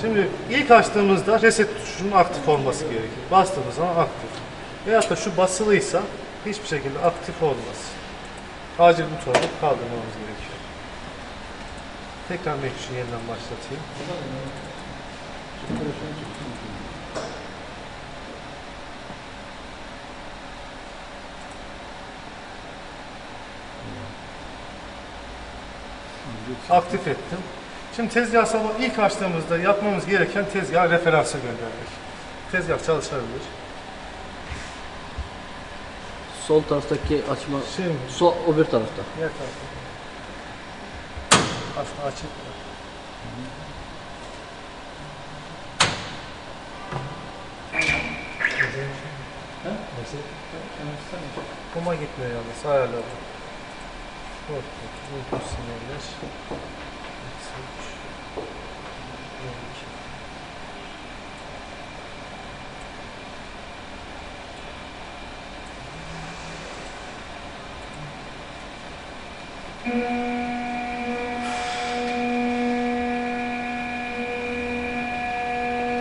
Şimdi ilk açtığımızda reset tuşunun aktif olması gerekir. Bastığımız zaman aktif. Veyahut da şu basılıysa hiçbir şekilde aktif olmaz. Acil butonu kaldırmamız gerekiyor. Tekrar Mekşi yeniden başlatayım. Aktif ettim. Şimdi tezgah sabah ilk açtığımızda yapmamız gereken tezgah referansa göndermek. Tezgah çalışabilir. Sol taraftaki açma, Şimdi sol öbür tarafta. diğer tarafa. Aslında açık. Kuma gitmiyor yalnız ayarladım. Korkut, uyku sinirler.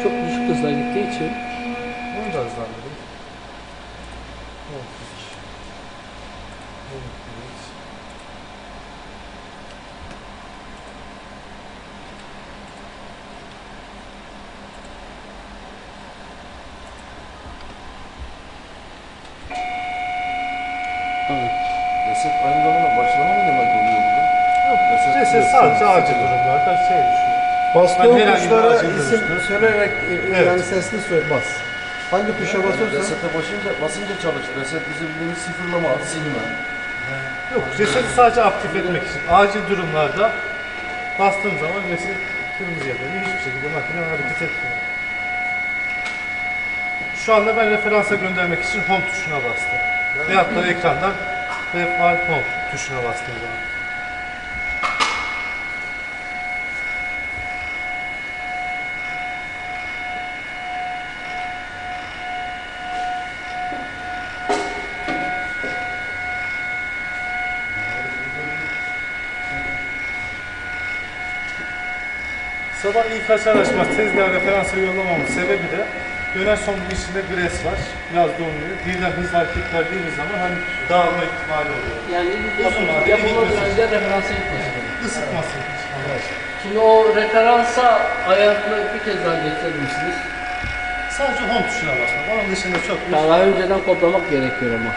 Çok düşük hızla gittiği için Bunu da hızlandırayım. On üç. On üç. evet. Reset aynı zamanda başlama mı demek oluyor burada? Yok, Diyorsun. sadece acil durumlarda şey düşüyor. Bastığın herhangi bir tuşlara acil isim duruşta- söyleyerek e, Evet. yani sesli söyle bas. Hangi tuşa basıyorsan Resete basınca, basınca çalışır. Reset bizim bildiğimiz sıfırlama, silme. Yok, reseti sadece aktif etmek için. Acil durumlarda bastığım zaman reset kırmızıya dönüyor. Hiçbir şekilde makine hareket etmiyor. Şu anda ben referansa göndermek için home tuşuna bastım. Veyahut da ekrandan Refal home tuşuna bastığım zaman. Sabah ilk açar açmaz tezgah referansa yollamamın sebebi de döner son içinde gres var. Biraz donuyor. Birden hızlı hareket verdiğimiz zaman hani dağılma ihtimali oluyor. Yani Uzun vadeli yapı, yapılmadan gitmesi. önce referansa gitmesi gerekiyor. Isıtması. Şimdi o referansa ayakla bir kez daha getirir misiniz? Sadece home tuşuna basmak. Onun dışında çok bir Daha önceden kodlamak gerekiyor ama.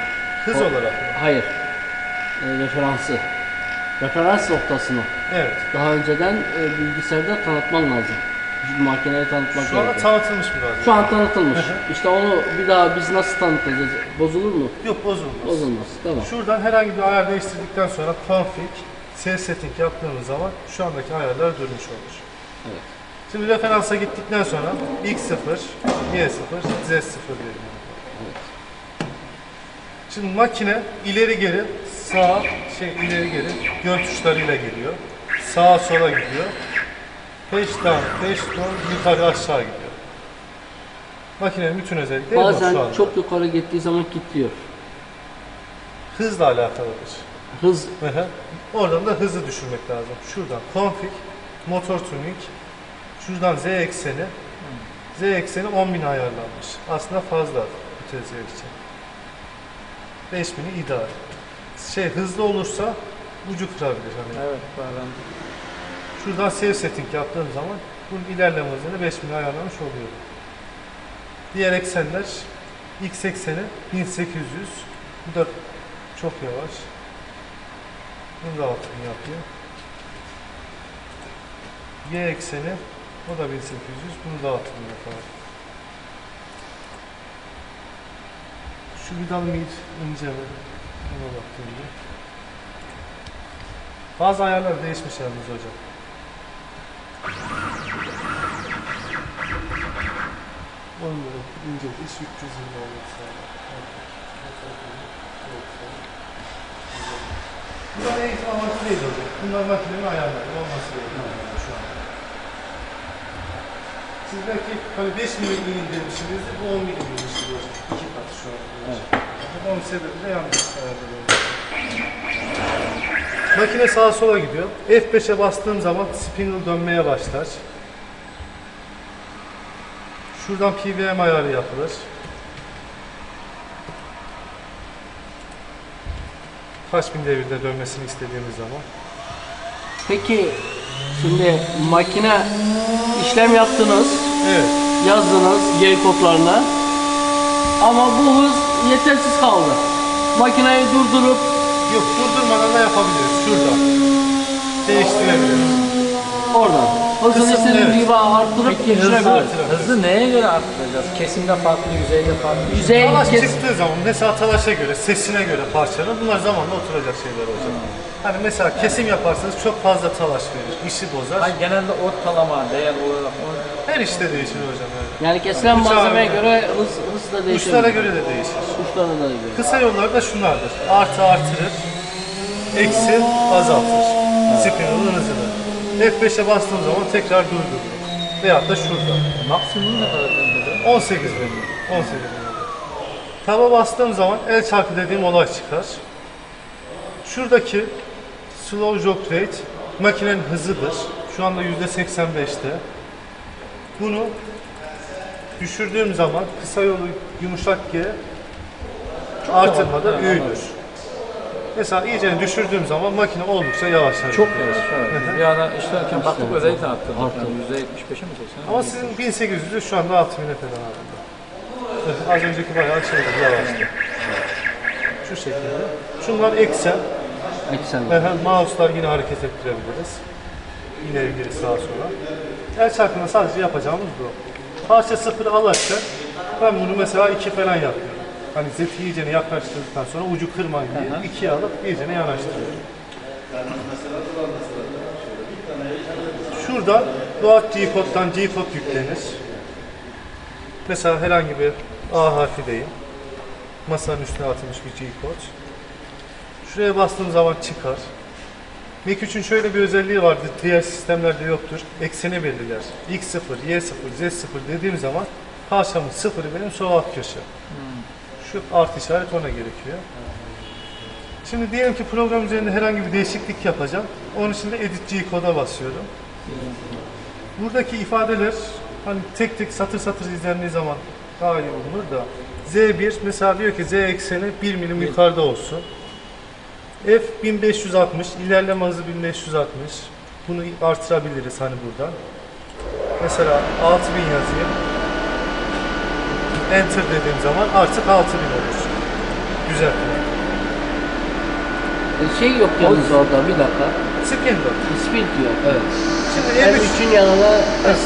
hız olarak. Hayır. E, referansı. Referans noktasını. Evet. Daha önceden e, bilgisayarda tanıtman lazım. Makineye tanıtmak Şu anda gerekiyor. tanıtılmış mı lazım? Şu an tanıtılmış. Hı hı. İşte onu bir daha biz nasıl tanıtacağız? Bozulur mu? Yok bozulmaz. Bozulmaz. Tamam. Şuradan herhangi bir ayar değiştirdikten sonra config, save setting yaptığımız zaman şu andaki ayarlar durmuş olur. Evet. Şimdi referansa gittikten sonra x0, y0, z0 diyelim. Şimdi makine ileri geri, sağ, şey ileri geri yön tuşlarıyla geliyor. Sağa sola gidiyor. Peş down, peş down, yukarı aşağı gidiyor. Makinenin bütün özellikleri bu şu Bazen anda. çok yukarı gittiği zaman kilitliyor. Hızla alakalıdır. Hız Hı hı. Oradan da hızı düşürmek lazım. Şuradan config, motor tuning, şuradan z ekseni, z ekseni 10.000 ayarlanmış. Aslında fazla bu tezgah için. 5000'i ideal. Şey hızlı olursa ucu kırabilir hani. Evet bağlandı. Şuradan save setting yaptığım zaman bunun ilerleme hızını 5000 ayarlamış oluyor. Diğer eksenler x ekseni 1800. Bu da çok yavaş. Bunu da altını yapıyor. Y ekseni o da 1800. Bunu da altını yapar. Şu vidal mid ince mi? Ona baktığımda. Bazı ayarlar değişmiş yalnız hocam. Onları ince iş 300 lira olması lazım. Bunlar eğitim avantajı değil hocam. Bunlar makinenin ayarları olması gerekiyor şu an. Siz belki hani 5 milim indirmişsinizdir, bu 10 milim indirmiştir hocam. İki kat şu an. Evet. Onun sebebi de yanlış. Makine sağa sola gidiyor. F5'e bastığım zaman spindle dönmeye başlar. Şuradan PWM ayarı yapılır. Kaç bin devirde dönmesini istediğimiz zaman. Peki şimdi makine işlem yaptınız, Evet. yazdınız G kodlarına ama bu hız yetersiz kaldı. Makineyi durdurup Yok durdurmadan da yapabiliriz. Şuradan. Değiştirebiliriz. oradan hızını Kısım, istediğimiz evet. gibi arttırıp Peki hızı, hızı neye göre arttıracağız? Kesimde farklı, yüzeyde farklı. Yüzey Talaş kes- çıktığı zaman mesela talaşa göre, sesine göre parçanın bunlar zamanla oturacak şeyler olacak. Hani mesela kesim yaparsanız çok fazla talaş verir, işi bozar. Hani genelde ortalama değer olarak o- Her işte değişir hocam öyle. Yani kesilen Uçağı- malzemeye göre hız, hız da değişebilir. Uçlara göre de değişir. Uçlara da göre. Kısa yollar da şunlardır. Artı artırır, eksi azaltır. Spinal'ın hızını. F5'e bastığım zaman tekrar durdurur. Veyahut da şurada. maksimum ne kadar döndürüyor? 18 bin. 18 bin. Taba bastığım zaman el çarkı dediğim olay çıkar. Şuradaki slow jog rate makinenin hızıdır. Şu anda %85'te. Bunu düşürdüğüm zaman kısa yolu yumuşak G artırmada Ü'dür. Mesela iyice düşürdüğüm zaman makine oldukça yavaşlar. Çok yavaş. Evet. Bir ara işlerken baktık özellikle arttırdık. Yani %75'e mi 80'e mi? Ama sizin 1800'ü şu anda 6000'e falan aldı. Az önceki bayağı şeydi, yavaştı. Şu şekilde. Şunlar eksen. Eksen. Hem mouse'lar yine hareket ettirebiliriz. İleri geri sağa sola. El çarkında sadece yapacağımız bu. Parça sıfır alarken ben bunu mesela iki falan yapıyorum. Hani zeti iyicene yaklaştırdıktan sonra ucu kırmayın diye ikiye alıp iyicene yanaştırıyorum. Şuradan doğal G-koddan G-kod yüklenir. Mesela herhangi bir A harfi değil. Masanın üstüne atılmış bir G-kod. Şuraya bastığım zaman çıkar. Mac 3'ün şöyle bir özelliği vardır, diğer sistemlerde yoktur. Ekseni belirler. X0, Y0, Z0 dediğim zaman parçamın sıfırı benim sol alt köşe. Şu artı işaret ona gerekiyor. Şimdi diyelim ki program üzerinde herhangi bir değişiklik yapacağım. Onun için de Edit G koda basıyorum. Buradaki ifadeler hani tek tek satır satır izlendiği zaman daha iyi olur da Z1 mesela diyor ki Z ekseni 1 milim yukarıda olsun. F 1560, ilerleme hızı 1560. Bunu artırabiliriz hani buradan. Mesela 6000 yazayım. Enter dediğim zaman artık 6000 olur. Güzel. E, Şey yok yalnız orada bir dakika. Spindle. Speed diyor. Evet. Şimdi Her M3 üçün yanına S.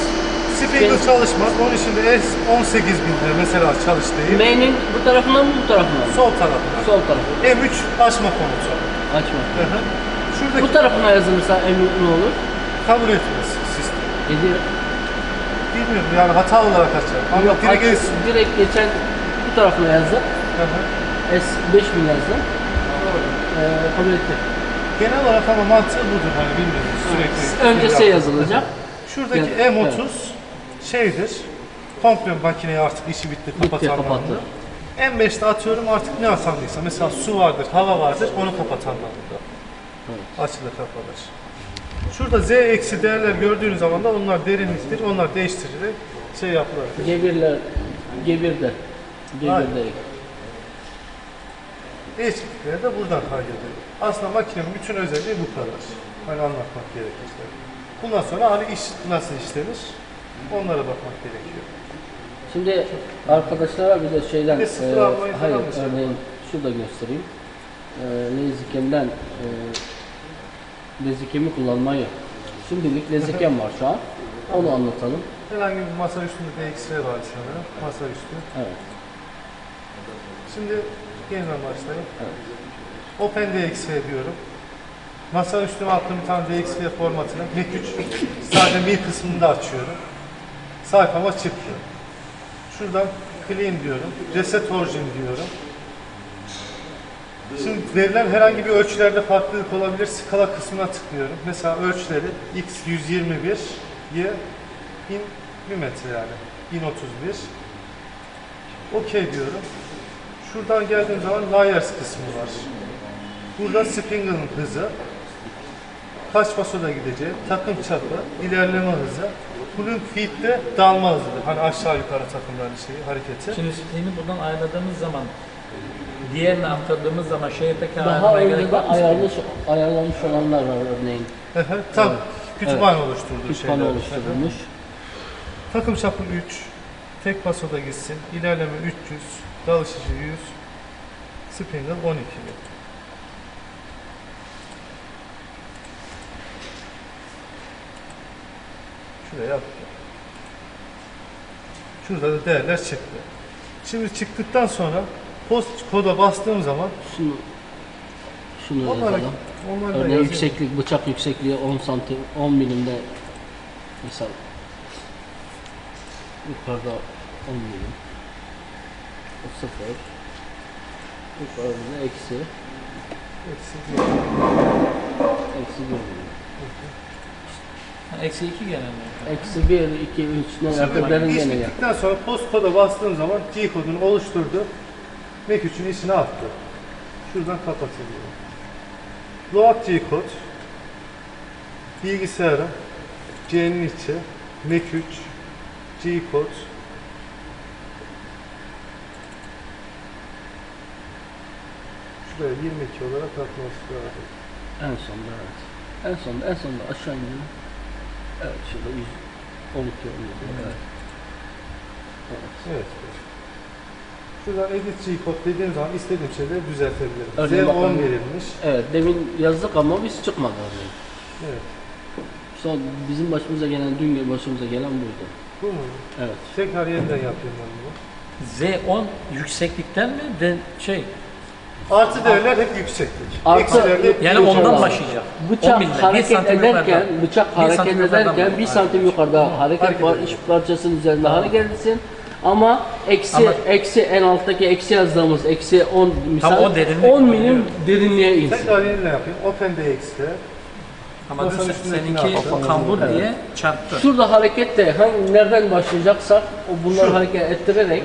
Spindle çalışmaz. Onun için de S 18000 lira mesela çalıştırayım. M'nin bu tarafından mı bu tarafından mı? Sol tarafına. Sol tarafı. M3 açma komutu. Açma. Hı hı. Şuradaki Bu tarafına yazılırsa emin ne olur? kabul etmez sistem. Gelir. Bilmiyorum yani hata olarak açar. Ama Yok, direkt aç- direkt geçen bu tarafına yazdı. Hı hı. S 5000 yazdı. Ee, kabul etti. Genel olarak ama mantığı budur hani bilmiyorum sürekli. Önce S yazılacak. Şuradaki Evet, M30 şeydir. Komple makineyi artık işi bitti kapatan kapattı. Anlamında. M5'te atıyorum artık ne atandıysa mesela su vardır, hava vardır onu kapatan anlamında. Açılır kapanır. Şurada Z eksi değerler gördüğünüz zaman da onlar derinliktir. Onlar değiştirilerek şey yapılır. Gebirler. Gebirde. Aynen. Gebirde. Değişiklikleri de buradan kaydediyor. Aslında makinenin bütün özelliği bu kadar. Hani anlatmak gerekirse. Bundan sonra hani iş nasıl işlenir onlara bakmak gerekiyor. Şimdi arkadaşlara bir de şeyden, Bir e, hayır örneğin şu da göstereyim. E, Lezikem'den e, Lezikem'i kullanmayı. Şimdilik Lezikem var şu an. Onu anlatalım. Herhangi bir masa üstünde DXR var sanırım. Masa üstü. Evet. Şimdi yeniden başlayayım. Open DXF diyorum. Masa üstüme attığım bir tane DXF formatını Mac 3 sadece bir kısmını da açıyorum. Sayfama çıktı. Şuradan clean diyorum. Reset origin diyorum. Şimdi verilen herhangi bir ölçülerde farklılık olabilir. Skala kısmına tıklıyorum. Mesela ölçüleri x 121, y 1000 bir metre yani. 1031. Okey diyorum. Şuradan geldiğim zaman layers kısmı var. Burada Springle'ın hızı. kaç pasoda gideceği, takım çapı, ilerleme hızı, pulling feed'de dalma hızıdır. Hani aşağı yukarı takımların şeyi, hareketi. Şimdi seni buradan ayarladığımız zaman diğerine aktardığımız zaman şeye pek Daha gerek önce de var mı? ayarlı, ayarlanmış olanlar var örneğin. Tam kütüphane oluşturduğu Kütüphane şeyler. oluşturulmuş. Takım çapı 3, tek pasoda gitsin, ilerleme 300, dalış işi 100, spinner 12 bin. Şuraya yaptık. Şurada da değerler çıktı. Şimdi çıktıktan sonra post koda bastığım zaman Şunu, şunu yazalım. Örneğin yazayım. yükseklik, bıçak yüksekliği 10 santim, 10 milimde misal yukarıda 10 milim o sıfır yukarıda eksi Eksi bir. eksi 1 milim Eksi iki gene mi? eksi 1, 2, 3 ne yaptıkların iş gene ya. bittikten sonra post koda bastığım zaman G kodunu oluşturdu. Mac 3'ün içine attı. Şuradan kapatılıyor. Load G kod bilgisayara C'nin içi Mac 3 G kod Şuraya 22 olarak atması lazım. En sonda evet. En sonda en sonda aşağı iniyor. Evet şurada 100 12 oluyor. Evet. Evet. Evet. Şuradan edit G kod dediğim zaman istediğim şeyleri düzeltebilirim. Örneğin Z10 bakalım. verilmiş. Evet demin yazdık ama biz çıkmadı örneğin. Evet. Son bizim başımıza gelen, dün başımıza gelen buydu. Bu mu? Evet. Tekrar yeniden yapayım ben bunu. Z10 yükseklikten mi? De, şey, Artı değerler hep yükseklik. Artı- Eksiler de yani Bir ondan var. başlayacak. Bıçak 10 milimden, bir hareket santim ederken, yukarıdan. bıçak Bir hareket santim yukarıdan ederken bir santim yukarıda hareket Hareket var, ediyor. iş parçasının üzerinde hareket etsin. Ama eksi, Ama- eksi en alttaki eksi yazdığımız eksi 10 misal o derinlik 10 mi? milim derinliğe insin. Tekrar yeniden yapayım. Open DX'de. Ama Masanın dün üstündekini seninki al. kambur Evet. diye çarptı. Şurada harekette hangi nereden başlayacaksak o bunları Şu. hareket ettirerek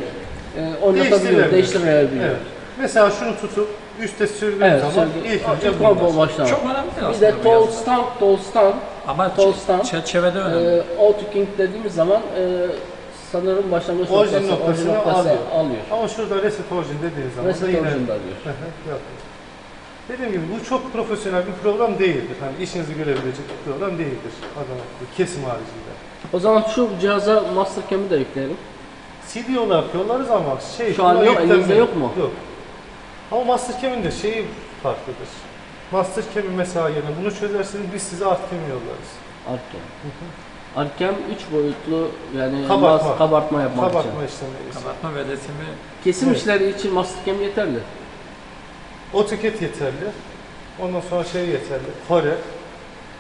e, oynatabiliyoruz, Değiştirilebilir. değiştirebiliyoruz. Evet. Mesela şunu tutup üste sürdüğüm Evet, zaman sonra ilk önce combo başlamak. Çok önemli değil Bir aslında de bu tall yazı. stand, tall stand, Ama tall ç- stand. çerçevede önemli. e, auto king dediğimiz zaman e, sanırım başlangıç Orijin noktası, noktasını orijin noktası alıyor. alıyor. Ama şurada reset origin dediğiniz zaman Reset da yine- orijin de alıyor. Hı. Dediğim gibi bu çok profesyonel bir program değildir. Hani işinizi görebilecek bir program değildir. Adam kesim haricinde. O zaman şu cihaza Mastercam'i de yükleyelim. CD olarak yollarız ama şey Şu an buna yok, yüklenmiyor. elinizde yok mu? Yok. Ama Mastercam'in de şeyi farklıdır. Mastercam'in mesela yerine bunu çözerseniz biz size Artcam'i yollarız. Arkem. Arkem 3 boyutlu yani Kabartma. mas- kabartma yapmak için. Kabartma işlemi. Kabartma ve resimi Kesim Evet. işleri için Mastercam yeterli. AutoCAD yeterli. Ondan sonra şey yeterli. Kore.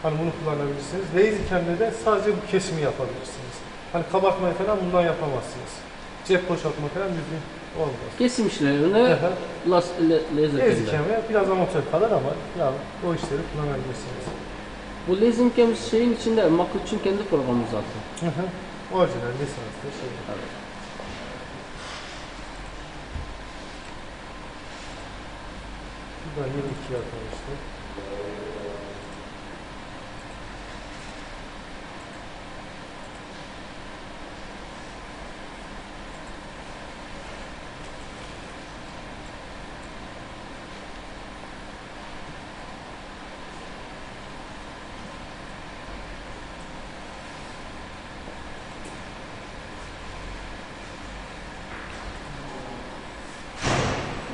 Hani bunu kullanabilirsiniz. LazyCam'de de sadece bu kesimi yapabilirsiniz. Hani kabartmayı falan bundan yapamazsınız. Cep boşaltma falan düzgün olmaz. Kesim işlerini Aha. las, le, laser cam'de. LazyCam'e biraz amatör kalır ama yani o işleri kullanabilirsiniz. Bu Lasercam şeyin içinde Makuch'un kendi programı zaten. Hı hı. Orijinal lisanslı şey. Şuradan 22 arkadaşlar.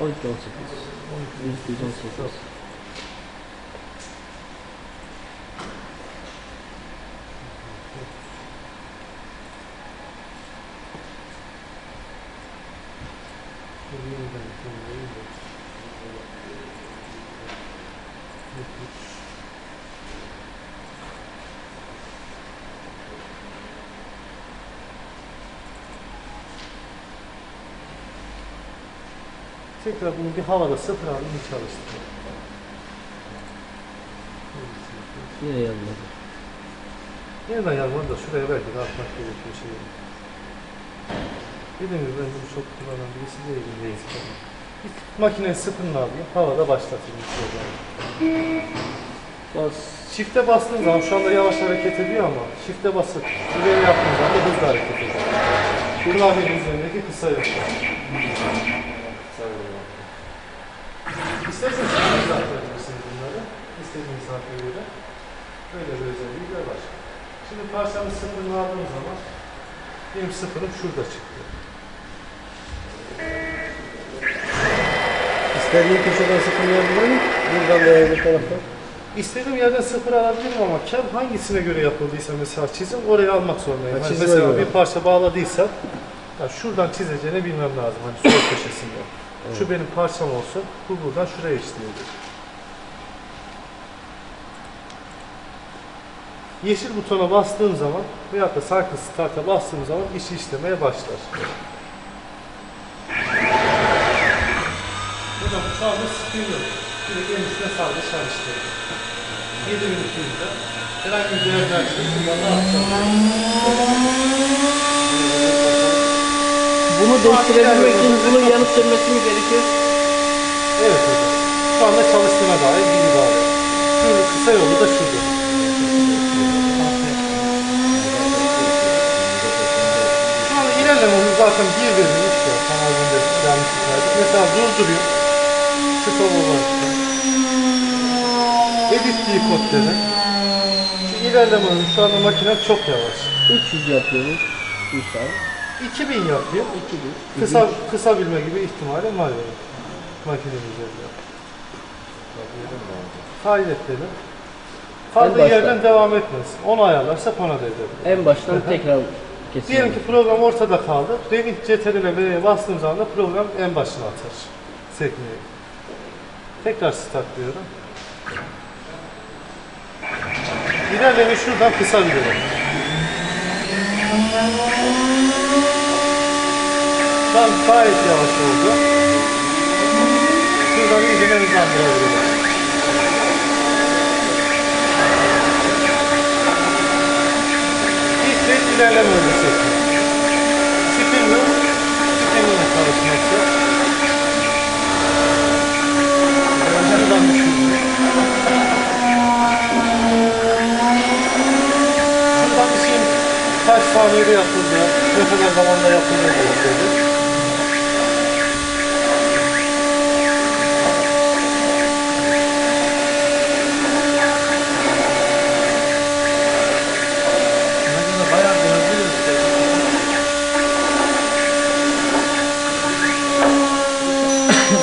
O 12 18. 12 18. Yeniden yapıyorum da. Tekrar bunu bir havada sıfır aldım bir çalıştırdım. Yine yanmadı. Yeniden yazmadı da şuraya belki de atmak gerekiyor şeyi. Dediğim gibi ben bunu çok kullanan birisi değilim reis. Makineyi sıfırını alayım, havada başlatayım. Bas. Çifte bastığın zaman şu anda yavaş hareket ediyor ama çifte basıp ileri yaptığın zaman da hızlı hareket ediyor. Klavyenin üzerindeki kısa yol. İsterseniz kendiniz de atabilirsiniz bunları. İstediğiniz harfe göre. Böyle bir özelliği de var. Şimdi parçamın sıfırını aldığım zaman benim sıfırım şurada çıktı. İstediğin köşeden sıfırlayabilir miyim? Buradan veya bir taraftan. İstediğim yerden sıfır alabilirim ama kem hangisine göre yapıldıysa mesela çizim oraya almak zorundayım. Ha, Hani mesela göre. bir parça bağladıysam ya şuradan çizeceğini bilmem lazım. Hani sol köşesinde. Şu benim parçam olsun. Bu buradan şuraya işleyecek. Yeşil butona bastığım zaman veyahut da Cycle Start'a bastığım zaman işi işlemeye başlar. Hocam şu anda spin yok. Direkt en üstüne sadece çalıştırdım. 7200'de herhangi bir değer Bunu değiştirebilmek için bunun yanıp sönmesi mi gerekiyor? Evet hocam. Şu anda çalıştığına dair bilgi var. Şu kısa yolu da şurada. Şu anda ilerlememiz zaten bir verilmiş ya. Sana az önce yanlış verdik. Mesela durduruyor. Stop over. Edit kod dedi. Şu ilerlememiz şu anda makine çok yavaş. 300 yapıyoruz. Misal. 2000 yapıyor. 2000. Kısa kısa bilme gibi ihtimalim var benim makinenin üzerinde. Kaydet dedim. Kaldığı yerden devam etmez. Onu ayarlarsak ona da. En baştan tekrar kesin. Diyelim ki program ortada kaldı. Revit CTRL'e V'ye bastığım zaman da program en başına atar. Sekmeyi. Tekrar start diyorum. İlerleme şuradan kısa. Şu an gayet yavaş oldu. Şuradan iyice hızlandırabilirim. İlk set ilerleme öncesi. Spinning, spinning çalışması. Şuradan düşürdüm. Şuradan bir şeyin kaç saniyede yapıldı, ne kadar zamanda yapıldı diye Mesela bayağı bir hızlı gözüküyor.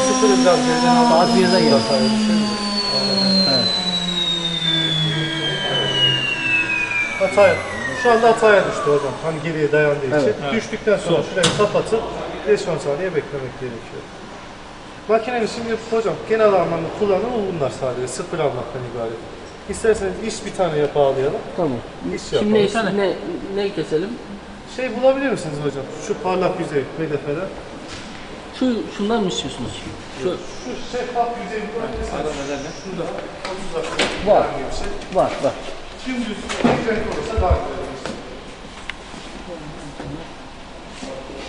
Sıfırı biraz Saat 1'de gel. Hataya. Şu anda hataya düştü hocam. Hani geriye dayandığı için. Evet. Düştükten sonra şurayı kapatıp 5-10 saniye beklemek gerekiyor. Makinenin şimdi hocam genel anlamda kullanımı bunlar sadece. Sıfır almaktan ibaret. İsterseniz iş bir taneye bağlayalım. Tamam. İş Şimdi yapalım. ne, ne keselim? Şey bulabilir misiniz hocam? Şu parlak yüzey VDF'den. Şu şundan mı istiyorsunuz? Şu Şu şeffaf yüzeyi bulabilirsiniz. Şurada. 30 dakika. Var. var var. Tek renk olursa daha güzel.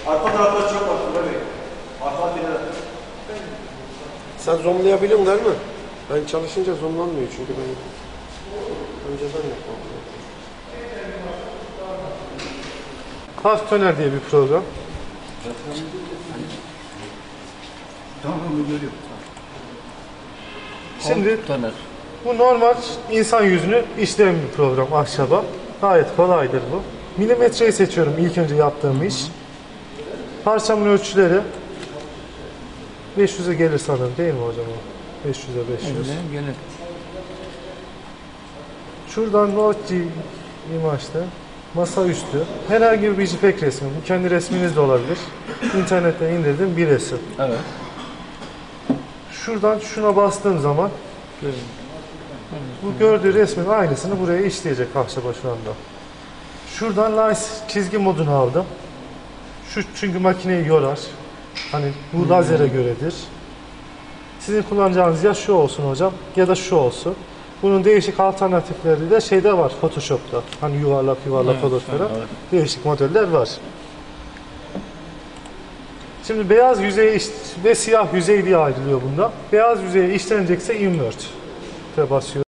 Arka tarafta çok var. Arka makineler. Sen zoomlayabiliyorsun değil mi? Ben çalışınca zoomlanmıyor çünkü ben önceden yapmam. Half Toner diye bir program. Tamam onu görüyorum. Şimdi Döner. Bu normal insan yüzünü işleyen bir program ahşaba. Gayet kolaydır bu. Milimetreyi seçiyorum ilk önce yaptığım iş. Parçamın ölçüleri 500'e gelir sanırım değil mi hocam o? 500'e 500. Gelir. Şuradan Notch imajda masa üstü. Herhangi bir JPEG resmi. Bu kendi resminiz de olabilir. İnternetten indirdim bir resim. Evet. Şuradan şuna bastığım zaman bu gördüğü resmin aynısını buraya işleyecek ahşaba şu anda. Şuradan line çizgi modunu aldım. Şu çünkü makineyi yorar. Hani bu lazere göredir. Sizin kullanacağınız ya şu olsun hocam ya da şu olsun. Bunun değişik alternatifleri de şeyde var Photoshop'ta. Hani yuvarlak yuvarlak Evet, olur falan. evet. Değişik modeller var. Şimdi beyaz yüzey ve siyah yüzey diye ayrılıyor bunda. Beyaz yüzeye işlenecekse invert. basıyor.